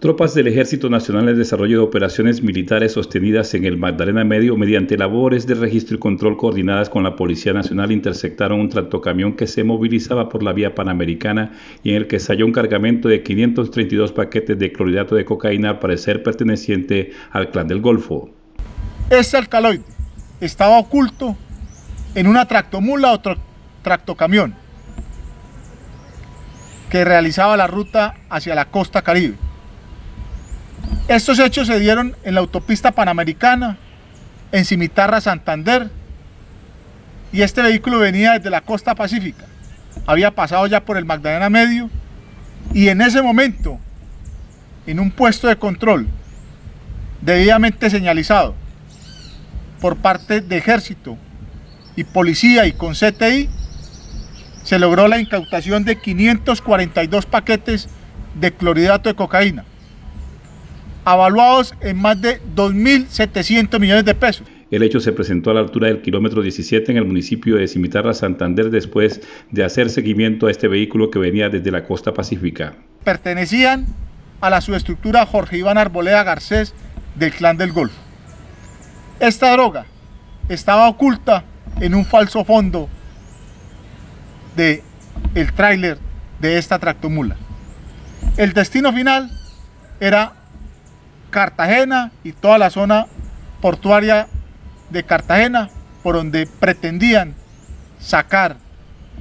Tropas del Ejército Nacional en desarrollo de operaciones militares sostenidas en el Magdalena Medio mediante labores de registro y control coordinadas con la Policía Nacional interceptaron un tractocamión que se movilizaba por la vía panamericana y en el que se halló un cargamento de 532 paquetes de clorhidrato de cocaína al parecer perteneciente al clan del Golfo. Este alcaloide estaba oculto en una tractomula o tractocamión que realizaba la ruta hacia la costa caribe. Estos hechos se dieron en la autopista panamericana, en Cimitarra, Santander, y este vehículo venía desde la costa pacífica. Había pasado ya por el Magdalena Medio y en ese momento, en un puesto de control debidamente señalizado por parte de ejército y policía y con CTI, se logró la incautación de 542 paquetes de clorhidrato de cocaína avaluados en más de 2.700 millones de pesos. El hecho se presentó a la altura del kilómetro 17 en el municipio de Cimitarra, Santander, después de hacer seguimiento a este vehículo que venía desde la costa pacífica. Pertenecían a la subestructura Jorge Iván Arboleda Garcés del Clan del Golfo. Esta droga estaba oculta en un falso fondo de el tráiler de esta tractomula. El destino final era Cartagena y toda la zona portuaria de Cartagena por donde pretendían sacar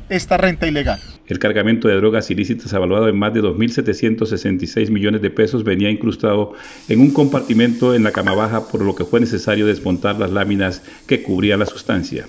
esta renta ilegal. El cargamento de drogas ilícitas evaluado en más de 2.766 millones de pesos venía incrustado en un compartimento en la cama baja por lo que fue necesario desmontar las láminas que cubrían la sustancia.